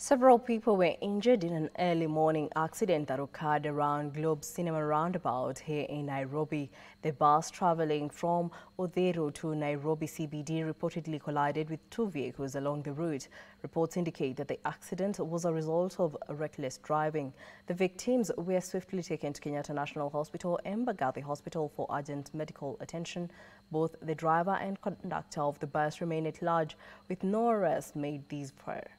Several people were injured in an early morning accident that occurred around Globe Cinema roundabout here in Nairobi. The bus traveling from Odhero to Nairobi CBD reportedly collided with two vehicles along the route. Reports indicate that the accident was a result of reckless driving. The victims were swiftly taken to Kenyatta National Hospital and Mbagathi Hospital for urgent medical attention. Both the driver and conductor of the bus remain at large, with no arrests made these prior.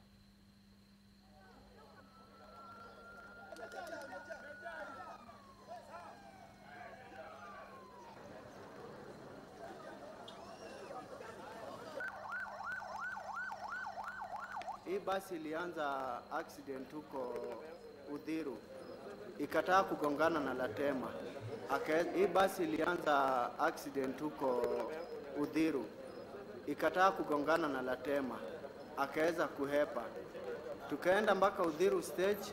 Hii basi ilianza accident huko Udhiru, ikataa kugongana na Latema. Hii basi ilianza accident huko Udhiru, ikataa kugongana na Latema, akaweza kuhepa. Tukaenda mpaka Udhiru stage,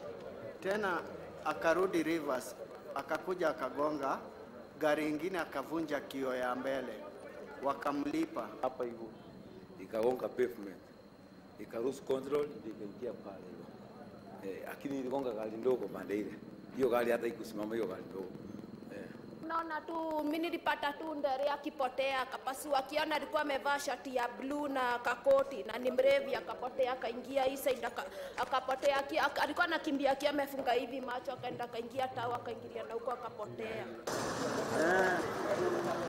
tena akarudi Rivers, akakuja akagonga. Gari ingine, akavunja kio ya mbele, wakamlipa. Hapa hivyo, ikagonga pavement, ikaruhusu control, ndio ikaingia pale eh, lakini iligonga gari ndogo pande ile. Hiyo gari hata ikusimama hiyo gari ndogo eh. Naona tu mimi nilipata tu ndere akipotea, kapasi wakiona alikuwa amevaa shati ya bluu na kakoti na ni mrevi, akapotea akaingia hii side aka, akapotea aki, ak, alikuwa anakimbia akiwa amefunga hivi macho, akaenda akaingia tao akaingilia na huko akapotea.